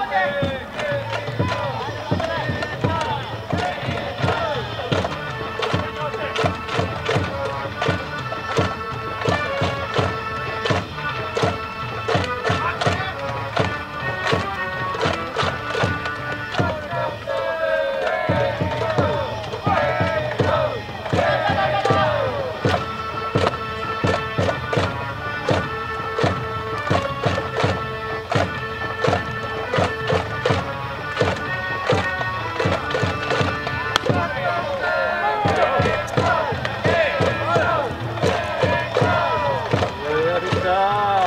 Ei! Bye.